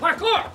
marcou!